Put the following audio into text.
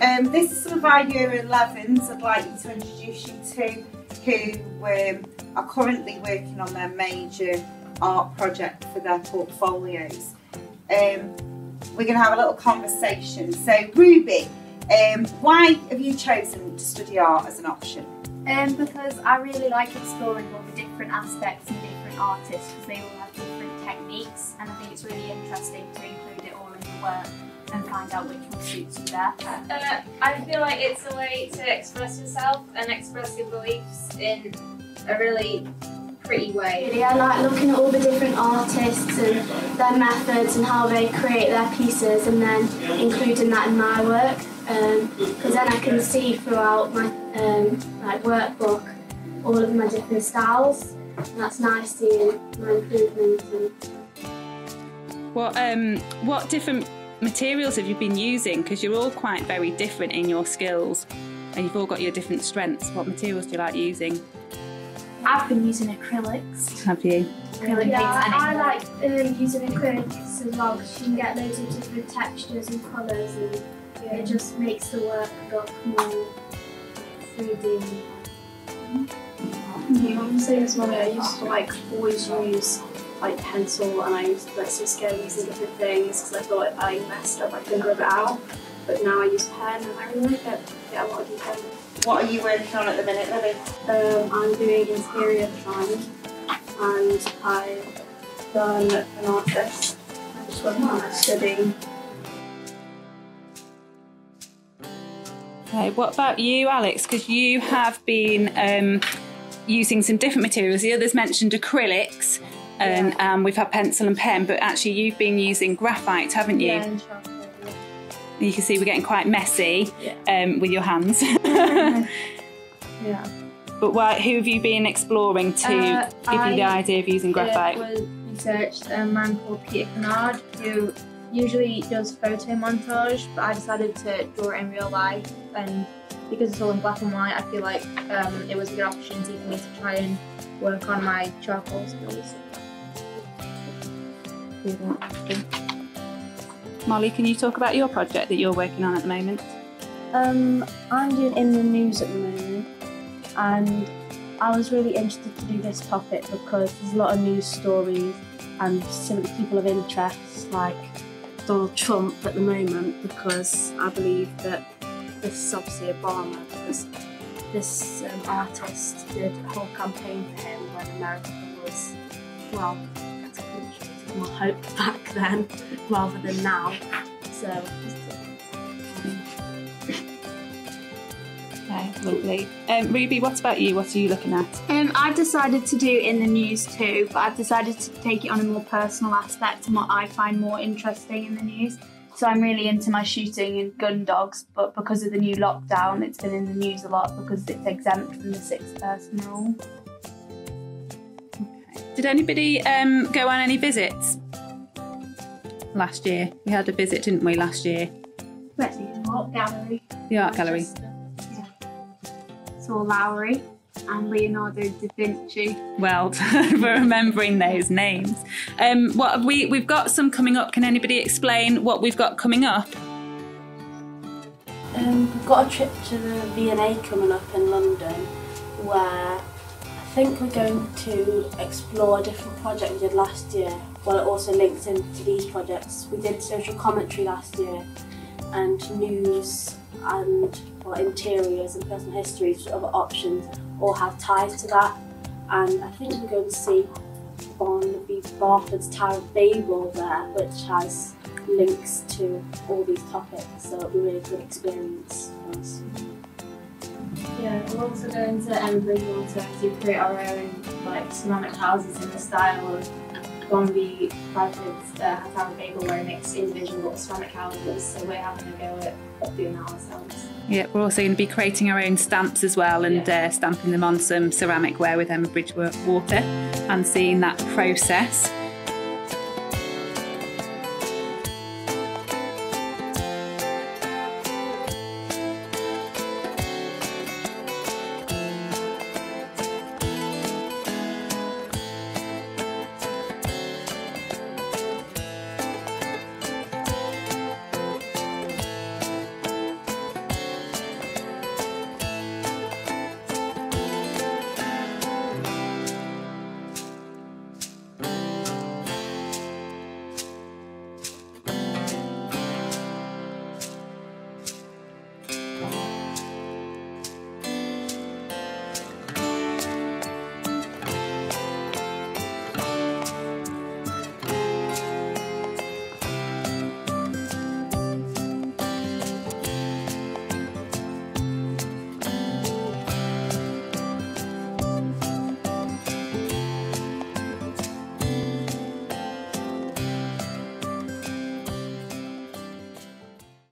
um, this is some of our year 11s I'd like to introduce you to who um, are currently working on their major art project for their portfolios. Um, we're going to have a little conversation. So Ruby, um, why have you chosen to study art as an option? Um, because I really like exploring all the different aspects and different artists because they all have different techniques and I think it's really interesting to include it all in your work and find out which one suits you better. Uh, I feel like it's a way to express yourself and express your beliefs in a really pretty way. Really, I like looking at all the different artists and their methods and how they create their pieces and then including that in my work because um, then I can see throughout my um, like workbook all of my different styles and that's nice seeing my improvements. And... What, um, what different materials have you been using? Because you're all quite very different in your skills and you've all got your different strengths. What materials do you like using? I've been using acrylics. Have you? Acrylic yeah, I, I like uh, using acrylics as well because you can get loads of different textures and colours and yeah. it just makes the work look more 3D. Yeah, same as mommy. I used to like always use like pencil and I used like some skins and different things because I thought if I messed up I could rub it out. But now I use pen and I really like it. I get a lot of detail. What are you working on at the minute, Lily? Um, I'm doing interior design and I've done an artist. I'm just went on studying. Okay, what about you, Alex? Because you have been um, using some different materials. The others mentioned acrylics, and yeah. um, we've had pencil and pen, but actually you've been using graphite, haven't you? Yeah, you can see we're getting quite messy um, with your hands. yeah. But why, who have you been exploring to uh, give I, you the idea of using graphite? I researched a man called Peter Kennard who usually does photo montage, but I decided to draw it in real life. And because it's all in black and white, I feel like um, it was a good opportunity for me to try and work on my charcoal skills. Molly, can you talk about your project that you're working on at the moment? Um, I'm doing in the news at the moment, and I was really interested to do this topic because there's a lot of news stories and people of interest like Donald Trump at the moment because I believe that this is obviously Obama because this um, artist did a whole campaign for him when America was, well, more hope back then rather than now. So. Okay, lovely. Um, Ruby, what about you? What are you looking at? Um, I've decided to do in the news too, but I've decided to take it on a more personal aspect and what I find more interesting in the news. So I'm really into my shooting and gun dogs, but because of the new lockdown, it's been in the news a lot because it's exempt from the six person rule. Did anybody um, go on any visits last year? We had a visit, didn't we, last year? Where's the art gallery? The art gallery. Yeah. Saw Lowry and Leonardo da Vinci. Well, for remembering those names. Um, what have we? We've got some coming up. Can anybody explain what we've got coming up? Um, we've got a trip to the V&A coming up in London, where think we're going to explore a different project we did last year. Well, it also links into these projects. We did social commentary last year and news and well, interiors and personal histories, other options all have ties to that. And I think we're going to see Barnaby Barford's Tower of Babel there, which has links to all these topics. So it'll be a really good experience for us. Yeah, we're also going to um, Bridgewater to create our own like ceramic houses in the style of Gombe Barford's uh, of Babel where it makes individual ceramic houses. So we're having a go at doing that ourselves. Yeah, we're also going to be creating our own stamps as well and yeah. uh, stamping them on some ceramic ware with Emma Bridgewater and seeing that process.